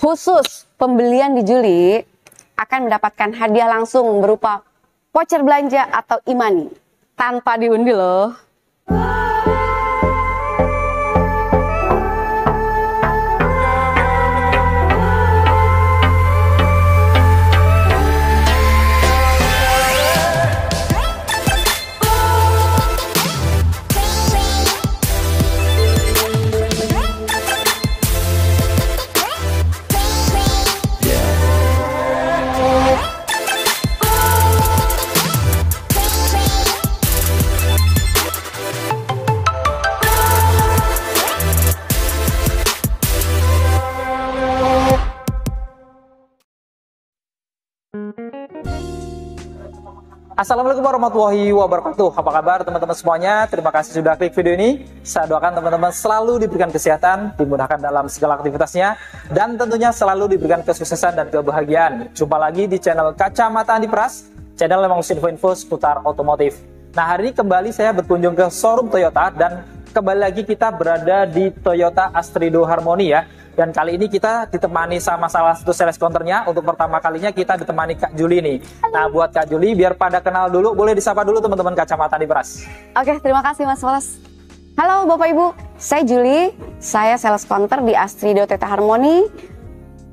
Khusus pembelian di Juli akan mendapatkan hadiah langsung berupa voucher belanja atau imani tanpa diundi loh. Assalamualaikum warahmatullahi wabarakatuh. Apa kabar teman-teman semuanya? Terima kasih sudah klik video ini. Saya doakan teman-teman selalu diberikan kesehatan, dimudahkan dalam segala aktivitasnya, dan tentunya selalu diberikan kesuksesan dan kebahagiaan. Jumpa lagi di channel Kacamata Andi Pras, channel yang mengusir info-info seputar otomotif. Nah hari ini kembali saya berkunjung ke showroom Toyota dan kembali lagi kita berada di Toyota Astrido Harmony ya dan kali ini kita ditemani sama salah satu sales counternya. Untuk pertama kalinya kita ditemani Kak Juli nih. Nah buat Kak Juli biar pada kenal dulu, boleh disapa dulu teman-teman kacamata di beras. Oke, terima kasih Mas Wallace. Halo Bapak Ibu, saya Juli, saya sales counter di Astrido Teta Harmony.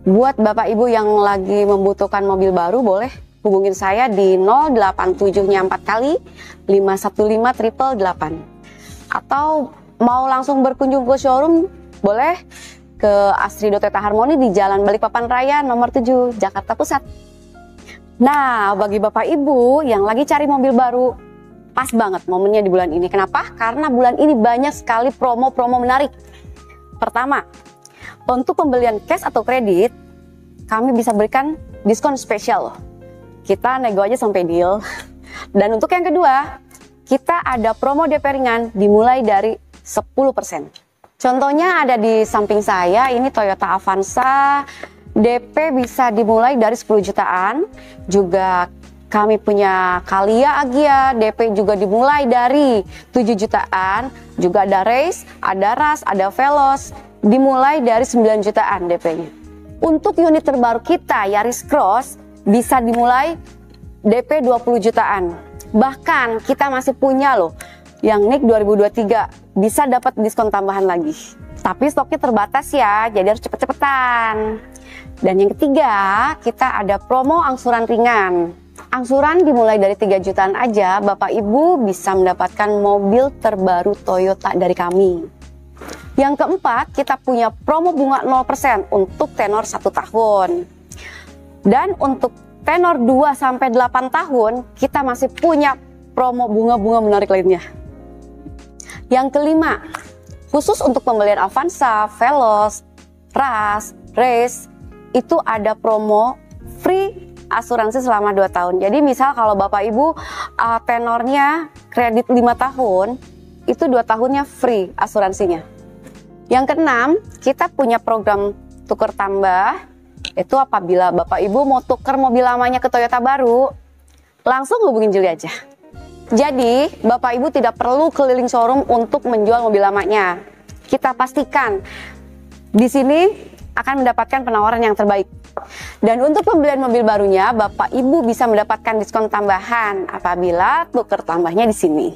Buat Bapak Ibu yang lagi membutuhkan mobil baru boleh hubungin saya di 087-nya 4 kali 515 triple 8. Atau mau langsung berkunjung ke showroom boleh ke Astrido Teta Harmoni di Jalan Balikpapan Raya nomor 7 Jakarta Pusat. Nah, bagi Bapak Ibu yang lagi cari mobil baru, pas banget momennya di bulan ini. Kenapa? Karena bulan ini banyak sekali promo-promo menarik. Pertama, untuk pembelian cash atau kredit, kami bisa berikan diskon spesial. Kita nego aja sampai deal. Dan untuk yang kedua, kita ada promo DP ringan dimulai dari 10%. Contohnya ada di samping saya, ini Toyota Avanza, DP bisa dimulai dari 10 jutaan, juga kami punya Kalia Agia, DP juga dimulai dari 7 jutaan, juga ada Race, ada Ras, ada Velos, dimulai dari 9 jutaan DP-nya. Untuk unit terbaru kita, Yaris Cross, bisa dimulai DP 20 jutaan. Bahkan kita masih punya loh yang NIK 2023 bisa dapat diskon tambahan lagi. Tapi stoknya terbatas ya, jadi harus cepet-cepetan. Dan yang ketiga, kita ada promo angsuran ringan. Angsuran dimulai dari 3 jutaan aja, Bapak Ibu bisa mendapatkan mobil terbaru Toyota dari kami. Yang keempat, kita punya promo bunga 0% untuk tenor 1 tahun. Dan untuk tenor 2 sampai 8 tahun, kita masih punya promo bunga-bunga menarik lainnya. Yang kelima, khusus untuk pembelian Avanza, Veloz, Ras, Race, itu ada promo free asuransi selama 2 tahun. Jadi misal kalau Bapak Ibu uh, tenornya kredit 5 tahun, itu 2 tahunnya free asuransinya. Yang keenam, kita punya program tuker tambah. Itu apabila Bapak Ibu mau tuker mobil lamanya ke Toyota baru, langsung hubungin Juli aja. Jadi, Bapak Ibu tidak perlu keliling showroom untuk menjual mobil lamanya. Kita pastikan di sini akan mendapatkan penawaran yang terbaik. Dan untuk pembelian mobil barunya, Bapak Ibu bisa mendapatkan diskon tambahan apabila tuker tambahnya di sini.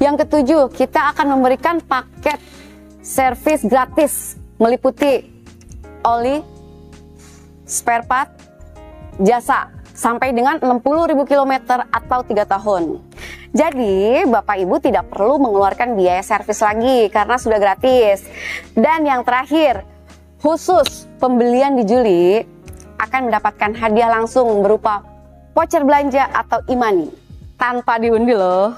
Yang ketujuh, kita akan memberikan paket servis gratis meliputi oli, spare part, jasa sampai dengan 60.000 km atau 3 tahun. Jadi, Bapak Ibu tidak perlu mengeluarkan biaya servis lagi karena sudah gratis. Dan yang terakhir, khusus pembelian di Juli akan mendapatkan hadiah langsung berupa voucher belanja atau imani tanpa diundi loh.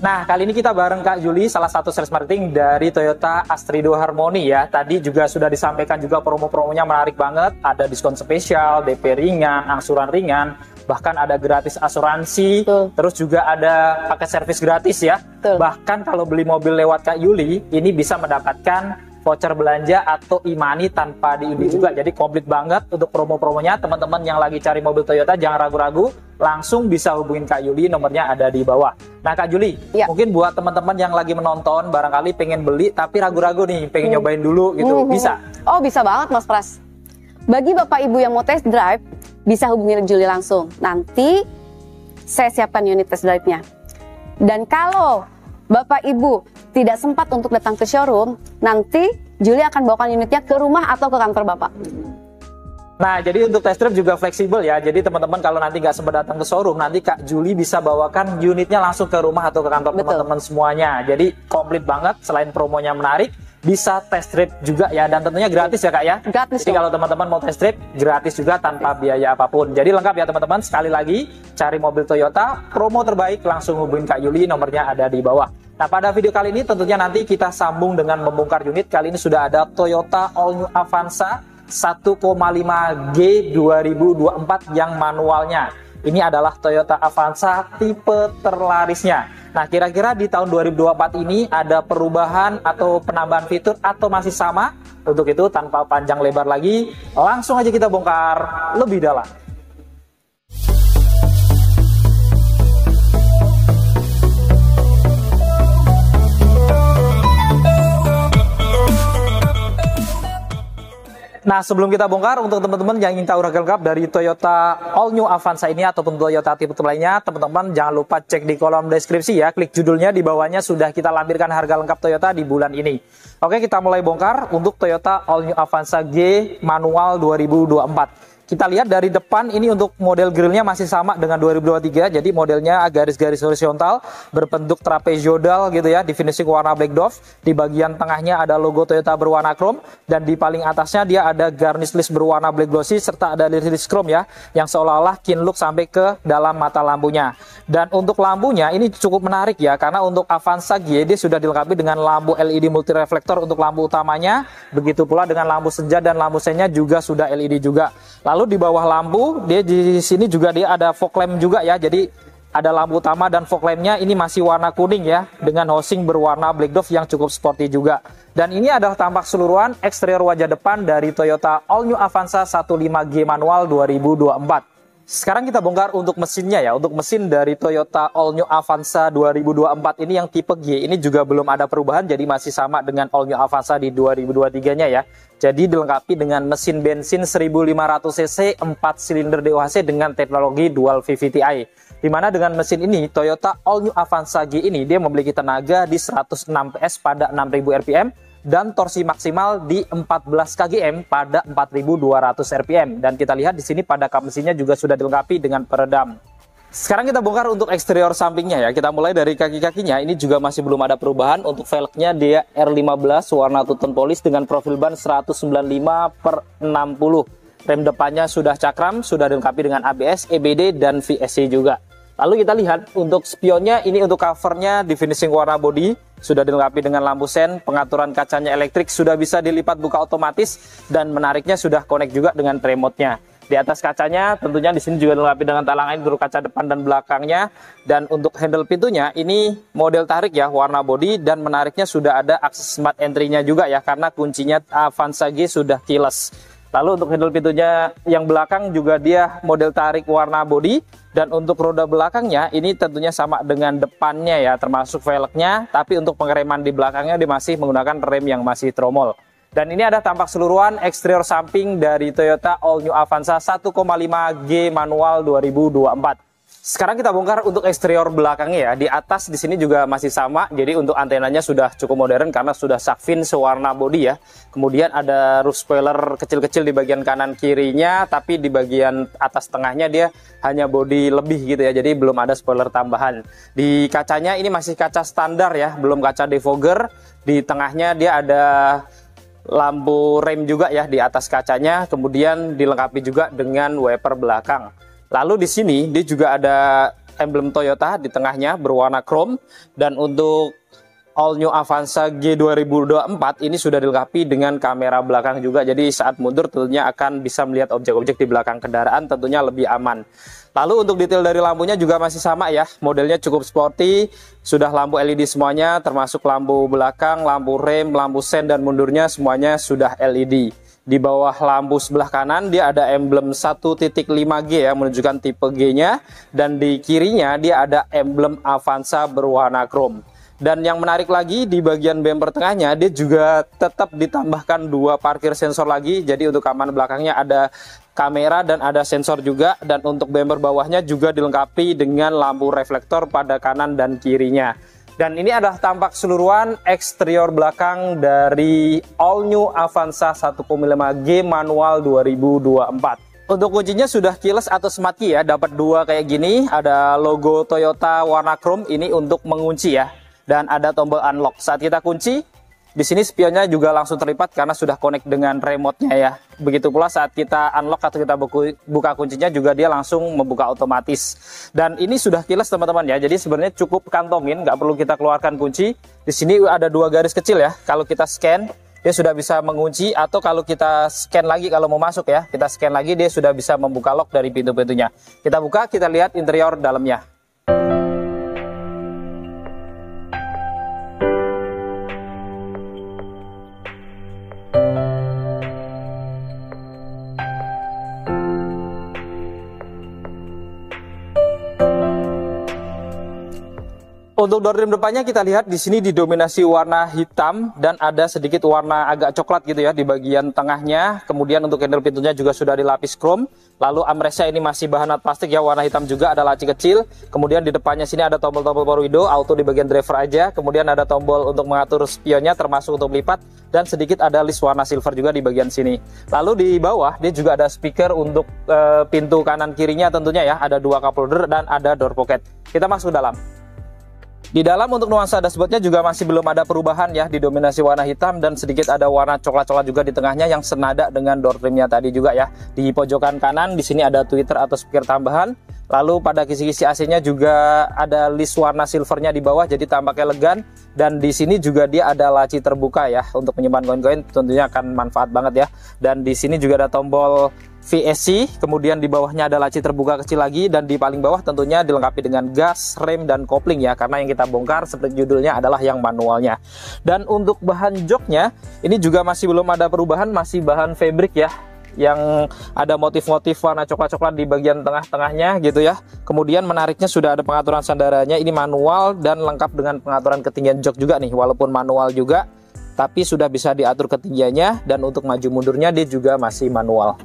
Nah, kali ini kita bareng Kak Juli, salah satu sales marketing dari Toyota Astrido Harmony ya. Tadi juga sudah disampaikan juga promo-promonya menarik banget. Ada diskon spesial, DP ringan, angsuran ringan, bahkan ada gratis asuransi, Betul. terus juga ada paket servis gratis ya. Betul. Bahkan kalau beli mobil lewat Kak Juli, ini bisa mendapatkan voucher belanja atau imani tanpa diundi juga. Jadi komplit banget untuk promo-promonya. Teman-teman yang lagi cari mobil Toyota jangan ragu-ragu, langsung bisa hubungin Kak Yuli, nomornya ada di bawah. Nah Kak Juli, ya. mungkin buat teman-teman yang lagi menonton, barangkali pengen beli tapi ragu-ragu nih, pengen hmm. nyobain dulu gitu, hmm. bisa? Oh bisa banget Mas Pras. Bagi Bapak Ibu yang mau test drive, bisa hubungi Juli langsung. Nanti saya siapkan unit test drive-nya. Dan kalau Bapak Ibu tidak sempat untuk datang ke showroom, nanti Juli akan bawakan unitnya ke rumah atau ke kantor Bapak. Nah, jadi untuk test drive juga fleksibel ya. Jadi teman-teman kalau nanti nggak sempat datang ke showroom, nanti Kak Juli bisa bawakan unitnya langsung ke rumah atau ke kantor teman-teman semuanya. Jadi komplit banget. Selain promonya menarik, bisa test drive juga ya. Dan tentunya gratis ya Kak ya. Gratis. Jadi kalau teman-teman mau test drive, gratis juga tanpa biaya apa pun. Jadi lengkap ya teman-teman. Sekali lagi, cari mobil Toyota, promo terbaik langsung hubungin Kak Juli. Nomornya ada di bawah. Nah, pada video kali ini tentunya nanti kita sambung dengan membongkar unit. Kali ini sudah ada Toyota All New Avanza 1,5G 2024 yang manualnya. Ini adalah Toyota Avanza tipe terlarisnya. Nah, kira-kira di tahun 2024 ini ada perubahan atau penambahan fitur atau masih sama? Untuk itu tanpa panjang lebar lagi, langsung aja kita bongkar lebih dalam. Nah, sebelum kita bongkar untuk teman-teman yang ingin tahu harga lengkap dari Toyota All New Avanza ini ataupun Toyota tipe lainnya, teman-teman jangan lupa cek di kolom deskripsi ya. Klik judulnya di bawahnya sudah kita lampirkan harga lengkap Toyota di bulan ini. Oke, kita mulai bongkar untuk Toyota All New Avanza G manual 2024. Kita lihat dari depan ini untuk model grillnya masih sama dengan 2023. Jadi modelnya garis-garis horizontal berbentuk trapezoidal gitu ya. Di finishing warna black dove. Di bagian tengahnya ada logo Toyota berwarna chrome. Dan di paling atasnya dia ada garnish list berwarna black glossy serta ada list chrome ya. Yang seolah-olah kin look sampai ke dalam mata lampunya. Dan untuk lampunya ini cukup menarik ya. Karena untuk Avanza G dia sudah dilengkapi dengan lampu LED multi reflektor untuk lampu utamanya. Begitu pula dengan lampu senja dan lampu sennya juga sudah LED juga. Lalu di bawah lampu, dia di sini juga dia ada fog lamp juga ya. Jadi ada lampu utama dan fog lampnya ini masih warna kuning ya dengan housing berwarna black dove yang cukup sporty juga. Dan ini adalah tampak keseluruhan eksterior wajah depan dari Toyota All New Avanza 15G manual 2024. Sekarang kita bongkar untuk mesinnya ya. Untuk mesin dari Toyota All New Avanza 2024 ini yang tipe G ini juga belum ada perubahan jadi masih sama dengan All New Avanza di 2023-nya ya. Jadi dilengkapi dengan mesin bensin 1500 cc 4 silinder DOHC dengan teknologi dual VVTi. Di mana dengan mesin ini Toyota All New Avanza G ini dia memiliki tenaga di 106 PS pada 6000 rpm dan torsi maksimal di 14 kgm pada 4200 rpm dan kita lihat di sini pada kap mesinnya juga sudah dilengkapi dengan peredam. Sekarang kita bongkar untuk eksterior sampingnya ya. Kita mulai dari kaki-kakinya. Ini juga masih belum ada perubahan. Untuk velgnya dia R15 warna tuton polis dengan profil ban 195 per 60. Rem depannya sudah cakram, sudah dilengkapi dengan ABS, EBD, dan VSC juga. Lalu kita lihat untuk spionnya ini untuk covernya di finishing warna body sudah dilengkapi dengan lampu sen, pengaturan kacanya elektrik sudah bisa dilipat buka otomatis dan menariknya sudah connect juga dengan remote-nya. Di atas kacanya tentunya di sini juga dilengkapi dengan talangan untuk kaca depan dan belakangnya dan untuk handle pintunya ini model tarik ya warna body dan menariknya sudah ada akses smart entry-nya juga ya karena kuncinya Avanza G sudah keyless. Lalu untuk handle pintunya yang belakang juga dia model tarik warna body dan untuk roda belakangnya ini tentunya sama dengan depannya ya termasuk velgnya tapi untuk pengereman di belakangnya dia masih menggunakan rem yang masih tromol. Dan ini ada tampak seluruhan eksterior samping dari Toyota All New Avanza 1,5G manual 2024. Sekarang kita bongkar untuk eksterior belakangnya ya. Di atas di sini juga masih sama. Jadi untuk antenanya sudah cukup modern karena sudah sakfin sewarna body ya. Kemudian ada roof spoiler kecil-kecil di bagian kanan kirinya, tapi di bagian atas tengahnya dia hanya body lebih gitu ya. Jadi belum ada spoiler tambahan. Di kacanya ini masih kaca standar ya, belum kaca defogger. Di tengahnya dia ada lampu rem juga ya di atas kacanya. Kemudian dilengkapi juga dengan wiper belakang. Lalu di sini dia juga ada emblem Toyota di tengahnya berwarna chrome dan untuk All New Avanza G 2024 ini sudah dilengkapi dengan kamera belakang juga jadi saat mundur tentunya akan bisa melihat objek-objek di belakang kendaraan tentunya lebih aman. Lalu untuk detail dari lampunya juga masih sama ya, modelnya cukup sporty, sudah lampu LED semuanya termasuk lampu belakang, lampu rem, lampu sen dan mundurnya semuanya sudah LED. Di bawah lampu sebelah kanan dia ada emblem 1.5G ya menunjukkan tipe G-nya dan di kirinya dia ada emblem Avanza berwarna chrome. Dan yang menarik lagi di bagian bumper tengahnya dia juga tetap ditambahkan dua parkir sensor lagi. Jadi untuk keamanan belakangnya ada kamera dan ada sensor juga dan untuk bumper bawahnya juga dilengkapi dengan lampu reflektor pada kanan dan kirinya. Dan ini adalah tampak keseluruhan eksterior belakang dari all new Avanza 1.5G manual 2024. Untuk kuncinya sudah keyless atau smart key ya, dapat dua kayak gini, ada logo Toyota warna chrome ini untuk mengunci ya dan ada tombol unlock. Saat kita kunci, di sini spionnya juga langsung terlipat karena sudah connect dengan remote-nya ya. Begitu pula saat kita unlock atau kita buka kuncinya juga dia langsung membuka otomatis. Dan ini sudah kilas teman-teman ya. Jadi sebenarnya cukup kantongin, nggak perlu kita keluarkan kunci. Di sini ada dua garis kecil ya. Kalau kita scan, dia sudah bisa mengunci atau kalau kita scan lagi kalau mau masuk ya, kita scan lagi dia sudah bisa membuka lock dari pintu-pintunya. Kita buka, kita lihat interior dalamnya. Untuk door trim depannya kita lihat di sini didominasi warna hitam dan ada sedikit warna agak coklat gitu ya di bagian tengahnya. Kemudian untuk handle pintunya juga sudah dilapis chrome. Lalu armrestnya ini masih bahan plastik ya warna hitam juga ada laci kecil. Kemudian di depannya sini ada tombol-tombol power window auto di bagian driver aja. Kemudian ada tombol untuk mengatur spionnya termasuk untuk melipat dan sedikit ada list warna silver juga di bagian sini. Lalu di bawah dia juga ada speaker untuk uh, pintu kanan kirinya tentunya ya. Ada dua cup holder dan ada door pocket. Kita masuk ke dalam. Di dalam untuk nuansa dashboardnya juga masih belum ada perubahan ya, didominasi warna hitam dan sedikit ada warna coklat-coklat juga di tengahnya yang senada dengan door trimnya tadi juga ya. Di pojokan kanan di sini ada tweeter atau speaker tambahan. Lalu pada kisi-kisi AC-nya juga ada list warna silvernya di bawah jadi tampak elegan dan di sini juga dia ada laci terbuka ya untuk menyimpan koin-koin tentunya akan manfaat banget ya. Dan di sini juga ada tombol VSC, kemudian di bawahnya ada laci terbuka kecil lagi dan di paling bawah tentunya dilengkapi dengan gas, rem dan kopling ya karena yang kita bongkar seperti judulnya adalah yang manualnya. Dan untuk bahan joknya ini juga masih belum ada perubahan, masih bahan fabric ya yang ada motif-motif warna coklat-coklat di bagian tengah-tengahnya gitu ya. Kemudian menariknya sudah ada pengaturan sandarannya ini manual dan lengkap dengan pengaturan ketinggian jok juga nih walaupun manual juga tapi sudah bisa diatur ketinggiannya dan untuk maju mundurnya dia juga masih manual.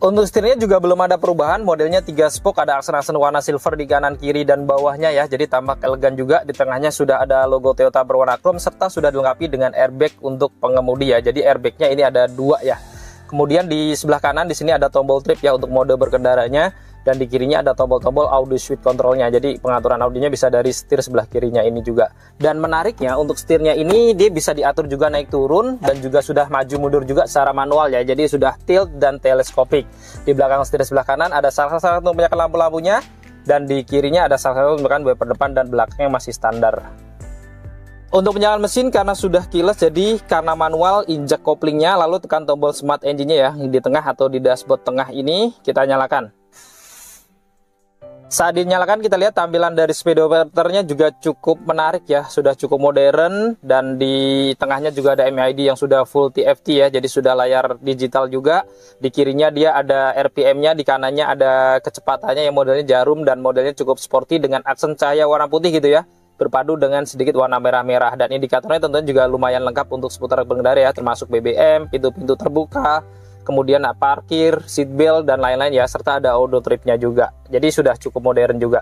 Untuk setirnya juga belum ada perubahan, modelnya 3 spoke, ada aksen-aksen warna silver di kanan kiri dan bawahnya ya, jadi tampak elegan juga. Di tengahnya sudah ada logo Toyota berwarna chrome serta sudah dilengkapi dengan airbag untuk pengemudi ya. Jadi airbagnya ini ada dua ya. Kemudian di sebelah kanan di sini ada tombol trip ya untuk mode berkendaranya dan di kirinya ada tombol-tombol audio switch controlnya. Jadi pengaturan audionya bisa dari setir sebelah kirinya ini juga. Dan menariknya untuk setirnya ini dia bisa diatur juga naik turun dan juga sudah maju mundur juga secara manual ya. Jadi sudah tilt dan teleskopik. Di belakang setir sebelah kanan ada salah satu untuk menyalakan lampu-lampunya. Dan di kirinya ada salah satu untuk wiper depan dan belakangnya masih standar. Untuk penyalakan mesin karena sudah keyless jadi karena manual injak koplingnya lalu tekan tombol smart engine-nya ya di tengah atau di dashboard tengah ini kita nyalakan saat dinyalakan kita lihat tampilan dari speedometernya juga cukup menarik ya, sudah cukup modern dan di tengahnya juga ada MID yang sudah full TFT ya, jadi sudah layar digital juga. Di kirinya dia ada RPM-nya, di kanannya ada kecepatannya yang modelnya jarum dan modelnya cukup sporty dengan aksen cahaya warna putih gitu ya. Berpadu dengan sedikit warna merah-merah. Dan indikatornya tentunya juga lumayan lengkap untuk seputar pengendara ya termasuk BBM, pintu-pintu terbuka, kemudian parkir, seat belt dan lain-lain ya, serta ada auto tripnya juga. Jadi sudah cukup modern juga.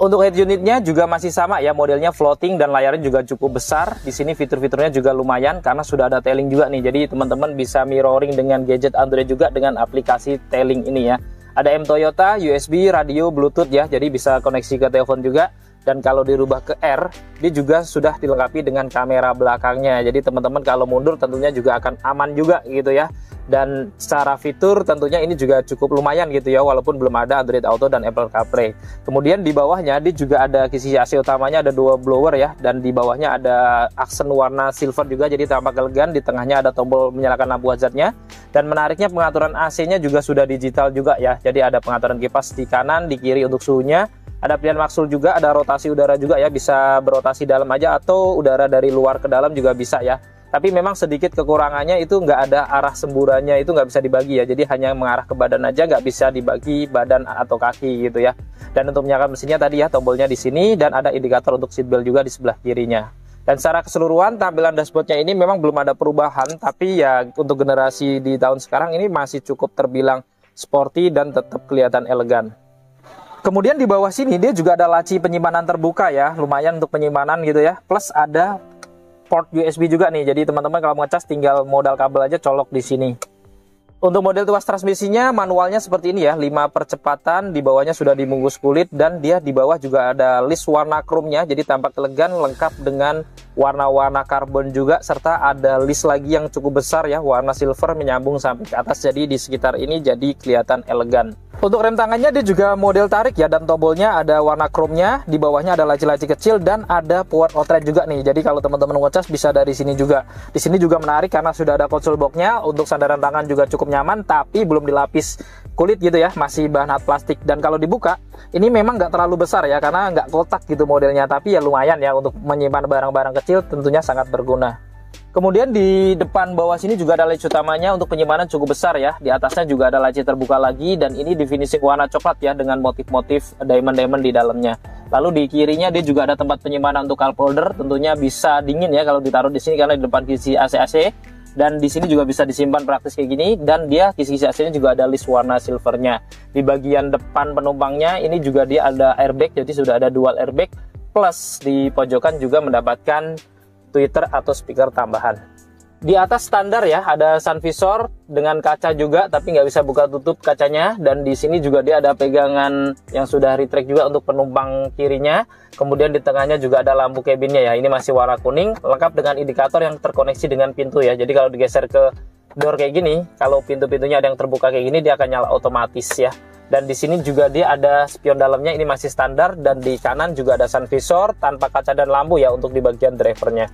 Untuk head unitnya juga masih sama ya, modelnya floating dan layarnya juga cukup besar. Di sini fitur-fiturnya juga lumayan karena sudah ada tailing juga nih. Jadi teman-teman bisa mirroring dengan gadget Android juga dengan aplikasi tailing ini ya. Ada M Toyota, USB, radio, Bluetooth ya, jadi bisa koneksi ke telepon juga dan kalau dirubah ke R dia juga sudah dilengkapi dengan kamera belakangnya jadi teman-teman kalau mundur tentunya juga akan aman juga gitu ya dan secara fitur tentunya ini juga cukup lumayan gitu ya walaupun belum ada Android Auto dan Apple CarPlay. Kemudian di bawahnya dia juga ada kisi AC utamanya ada dua blower ya dan di bawahnya ada aksen warna silver juga jadi tampak elegan. Di tengahnya ada tombol menyalakan lampu hazardnya. Dan menariknya pengaturan AC nya juga sudah digital juga ya. Jadi ada pengaturan kipas di kanan di kiri untuk suhunya. Ada pilihan maksul juga, ada rotasi udara juga ya, bisa berotasi dalam aja atau udara dari luar ke dalam juga bisa ya. Tapi memang sedikit kekurangannya itu nggak ada arah semburannya itu nggak bisa dibagi ya. Jadi hanya mengarah ke badan aja nggak bisa dibagi badan atau kaki gitu ya. Dan untuk menyalakan mesinnya tadi ya tombolnya di sini dan ada indikator untuk seat belt juga di sebelah kirinya. Dan secara keseluruhan tampilan dashboardnya ini memang belum ada perubahan, tapi ya untuk generasi di tahun sekarang ini masih cukup terbilang sporty dan tetap kelihatan elegan. Kemudian di bawah sini dia juga ada laci penyimpanan terbuka ya, lumayan untuk penyimpanan gitu ya. Plus ada port USB juga nih. Jadi teman-teman kalau mau ngecas tinggal modal kabel aja colok di sini. Untuk model tuas transmisinya manualnya seperti ini ya, 5 percepatan, di bawahnya sudah dibungkus kulit dan dia di bawah juga ada list warna chrome-nya jadi tampak elegan lengkap dengan warna-warna karbon juga serta ada list lagi yang cukup besar ya, warna silver menyambung sampai ke atas jadi di sekitar ini jadi kelihatan elegan. Untuk rem tangannya dia juga model tarik ya dan tombolnya ada warna chrome-nya, di bawahnya ada laci-laci kecil dan ada power outlet juga nih. Jadi kalau teman-teman ngecas bisa dari sini juga. Di sini juga menarik karena sudah ada console box-nya, untuk sandaran tangan juga cukup nyaman tapi belum dilapis kulit gitu ya, masih bahan hard plastik. Dan kalau dibuka, ini memang nggak terlalu besar ya karena nggak kotak gitu modelnya, tapi ya lumayan ya untuk menyimpan barang-barang kecil tentunya sangat berguna. Kemudian di depan bawah sini juga ada laci utamanya untuk penyimpanan cukup besar ya. Di atasnya juga ada laci terbuka lagi dan ini di finishing warna coklat ya dengan motif-motif diamond-diamond di dalamnya. Lalu di kirinya dia juga ada tempat penyimpanan untuk cup holder, tentunya bisa dingin ya kalau ditaruh di sini karena di depan kisi AC-AC dan di sini juga bisa disimpan praktis kayak gini dan dia kisi-kisi AC-nya juga ada list warna silvernya. Di bagian depan penumpangnya ini juga dia ada airbag jadi sudah ada dual airbag plus di pojokan juga mendapatkan tweeter atau speaker tambahan. Di atas standar ya, ada sun visor dengan kaca juga, tapi nggak bisa buka tutup kacanya. Dan di sini juga dia ada pegangan yang sudah retract juga untuk penumpang kirinya. Kemudian di tengahnya juga ada lampu cabinnya ya. Ini masih warna kuning, lengkap dengan indikator yang terkoneksi dengan pintu ya. Jadi kalau digeser ke door kayak gini, kalau pintu-pintunya ada yang terbuka kayak gini, dia akan nyala otomatis ya dan di sini juga dia ada spion dalamnya ini masih standar dan di kanan juga ada sun visor tanpa kaca dan lampu ya untuk di bagian drivernya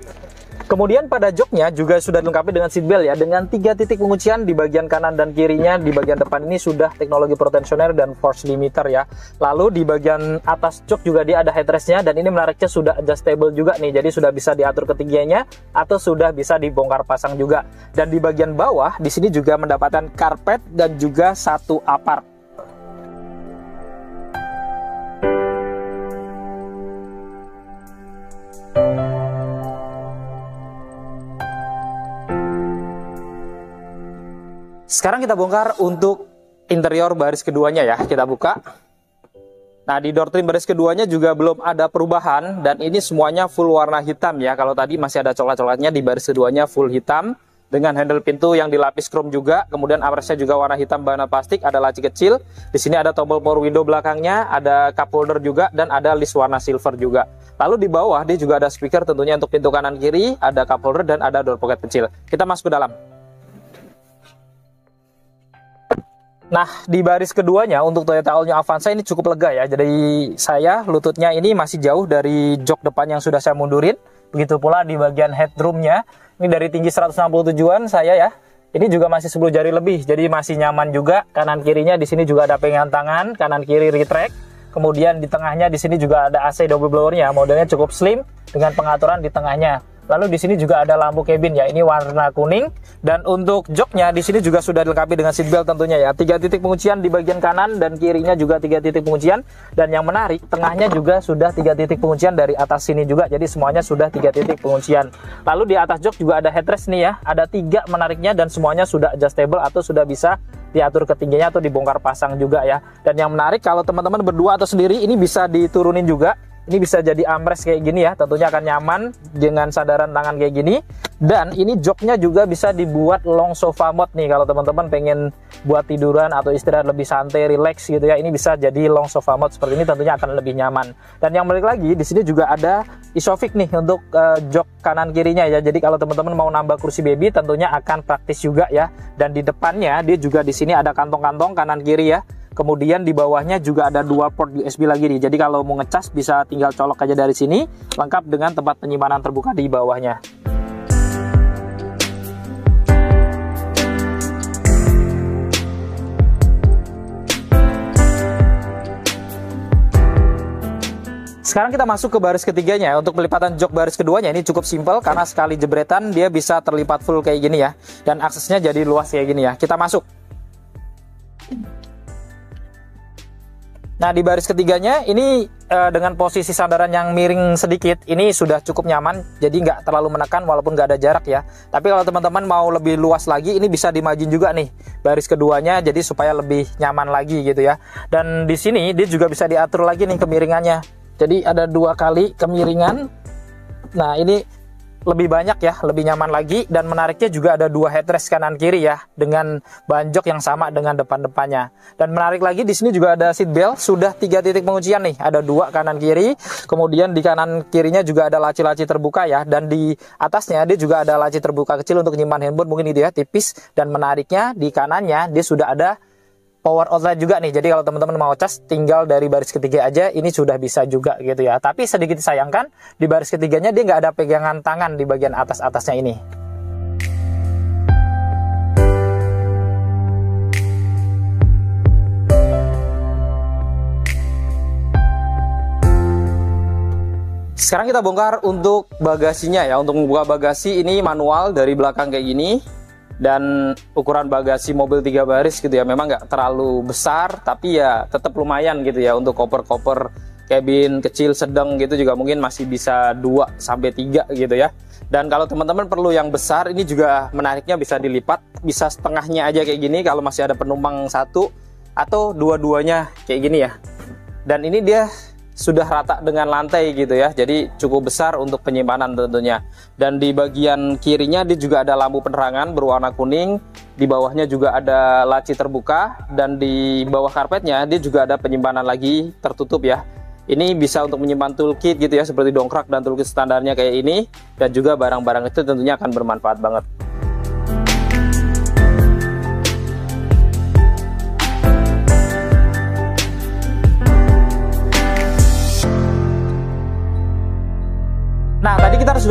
Kemudian pada joknya juga sudah dilengkapi dengan seatbelt ya, dengan tiga titik penguncian di bagian kanan dan kirinya. Di bagian depan ini sudah teknologi protensioner dan force limiter ya. Lalu di bagian atas jok juga dia ada headrestnya dan ini menariknya sudah adjustable juga nih. Jadi sudah bisa diatur ketinggiannya atau sudah bisa dibongkar pasang juga. Dan di bagian bawah di sini juga mendapatkan karpet dan juga satu apart. Sekarang kita bongkar untuk interior baris keduanya ya. Kita buka. Nah, di door trim baris keduanya juga belum ada perubahan dan ini semuanya full warna hitam ya. Kalau tadi masih ada coklat-coklatnya di baris keduanya full hitam dengan handle pintu yang dilapis chrome juga. Kemudian armrestnya juga warna hitam bahan plastik, ada laci kecil. Di sini ada tombol power window belakangnya, ada cup holder juga dan ada list warna silver juga. Lalu di bawah dia juga ada speaker tentunya untuk pintu kanan kiri, ada cup holder dan ada door pocket kecil. Kita masuk ke dalam. Nah, di baris keduanya untuk Toyota All New Avanza ini cukup lega ya. Jadi saya lututnya ini masih jauh dari jok depan yang sudah saya mundurin. Begitu pula di bagian headroomnya. Ini dari tinggi 167-an saya ya. Ini juga masih 10 jari lebih, jadi masih nyaman juga. Kanan kirinya di sini juga ada pegangan tangan, kanan kiri retract. Kemudian di tengahnya di sini juga ada AC double blowernya. Modelnya cukup slim dengan pengaturan di tengahnya. Lalu di sini juga ada lampu cabin ya, ini warna kuning. Dan untuk joknya di sini juga sudah dilengkapi dengan seat belt tentunya ya. Tiga titik penguncian di bagian kanan dan kirinya juga tiga titik penguncian. Dan yang menarik, tengahnya juga sudah tiga titik penguncian dari atas sini juga. Jadi semuanya sudah tiga titik penguncian. Lalu di atas jok juga ada headrest nih ya. Ada tiga menariknya dan semuanya sudah adjustable atau sudah bisa diatur ketinggiannya atau dibongkar pasang juga ya. Dan yang menarik kalau teman-teman berdua atau sendiri ini bisa diturunin juga ini bisa jadi armrest kayak gini ya, tentunya akan nyaman dengan sandaran tangan kayak gini. Dan ini joknya juga bisa dibuat long sofa mode nih kalau teman-teman pengen buat tiduran atau istirahat lebih santai, relax gitu ya. Ini bisa jadi long sofa mode seperti ini tentunya akan lebih nyaman. Dan yang balik lagi di sini juga ada isofix nih untuk uh, jok kanan kirinya ya. Jadi kalau teman-teman mau nambah kursi baby tentunya akan praktis juga ya. Dan di depannya dia juga di sini ada kantong-kantong kanan kiri ya Kemudian di bawahnya juga ada dua port USB lagi nih. Jadi kalau mau ngecas bisa tinggal colok aja dari sini, lengkap dengan tempat penyimpanan terbuka di bawahnya. Sekarang kita masuk ke baris ketiganya. Untuk pelipatan jok baris keduanya ini cukup simpel karena sekali jebretan dia bisa terlipat full kayak gini ya. Dan aksesnya jadi luas kayak gini ya. Kita masuk. Nah, di baris ketiganya ini uh, dengan posisi sandaran yang miring sedikit, ini sudah cukup nyaman, jadi nggak terlalu menekan walaupun nggak ada jarak ya. Tapi kalau teman-teman mau lebih luas lagi, ini bisa dimajin juga nih baris keduanya, jadi supaya lebih nyaman lagi gitu ya. Dan di sini dia juga bisa diatur lagi nih kemiringannya. Jadi ada dua kali kemiringan. Nah, ini lebih banyak ya, lebih nyaman lagi. Dan menariknya juga ada dua headrest kanan kiri ya dengan banjok yang sama dengan depan-depannya. Dan menarik lagi di sini juga ada seat belt, sudah tiga titik penguncian nih, ada dua kanan kiri, kemudian di kanan kirinya juga ada laci-laci terbuka ya. Dan di atasnya dia juga ada laci terbuka kecil untuk menyimpan handphone. Mungkin itu ya tipis dan menariknya. Di kanannya dia sudah ada power outlet juga nih. Jadi kalau teman-teman mau cas tinggal dari baris ketiga aja ini sudah bisa juga gitu ya. Tapi sedikit sayangkan di baris ketiganya dia nggak ada pegangan tangan di bagian atas-atasnya ini. Sekarang kita bongkar untuk bagasinya ya. Untuk membuka bagasi ini manual dari belakang kayak gini dan ukuran bagasi mobil tiga baris gitu ya memang nggak terlalu besar tapi ya tetap lumayan gitu ya untuk koper-koper cabin kecil sedang gitu juga mungkin masih bisa 2 sampai 3 gitu ya. Dan kalau teman-teman perlu yang besar ini juga menariknya bisa dilipat, bisa setengahnya aja kayak gini kalau masih ada penumpang satu atau dua-duanya kayak gini ya. Dan ini dia sudah rata dengan lantai gitu ya. Jadi cukup besar untuk penyimpanan tentunya. Dan di bagian kirinya dia juga ada lampu penerangan berwarna kuning. Di bawahnya juga ada laci terbuka. Dan di bawah karpetnya dia juga ada penyimpanan lagi tertutup ya. Ini bisa untuk menyimpan toolkit gitu ya seperti dongkrak dan toolkit standarnya kayak ini. Dan juga barang-barang itu tentunya akan bermanfaat banget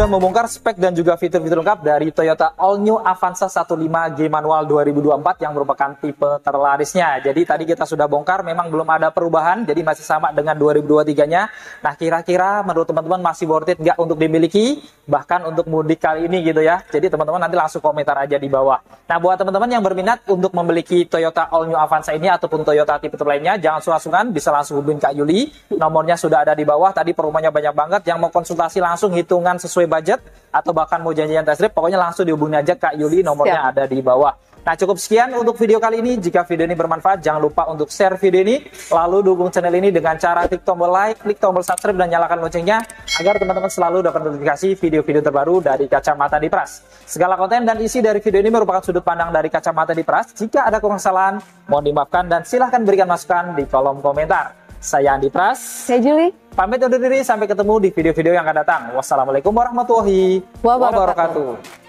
sudah membongkar spek dan juga fitur-fitur lengkap dari Toyota All New Avanza 15 G Manual 2024 yang merupakan tipe terlarisnya. Jadi tadi kita sudah bongkar, memang belum ada perubahan, jadi masih sama dengan 2023-nya. Nah, kira-kira menurut teman-teman masih worth it nggak untuk dimiliki? Bahkan untuk mudik kali ini gitu ya. Jadi teman-teman nanti langsung komentar aja di bawah. Nah, buat teman-teman yang berminat untuk memiliki Toyota All New Avanza ini ataupun Toyota tipe lainnya, jangan sungkan bisa langsung hubungin Kak Yuli. Nomornya sudah ada di bawah. Tadi perumahnya banyak banget. Yang mau konsultasi langsung hitungan sesuai budget atau bahkan mau janjian test drive, pokoknya langsung dihubungi aja Kak Yuli, nomornya Siap. ada di bawah. Nah cukup sekian untuk video kali ini. Jika video ini bermanfaat, jangan lupa untuk share video ini. Lalu dukung channel ini dengan cara klik tombol like, klik tombol subscribe, dan nyalakan loncengnya. Agar teman-teman selalu dapat notifikasi video-video terbaru dari Kacamata di Pras. Segala konten dan isi dari video ini merupakan sudut pandang dari Kacamata di Pras. Jika ada kurang kesalahan, mohon dimaafkan dan silahkan berikan masukan di kolom komentar. Saya Andi Pras. Saya Juli. Pamit undur diri sampai ketemu di video-video yang akan datang. Wassalamualaikum warahmatullahi wabarakatuh. wabarakatuh.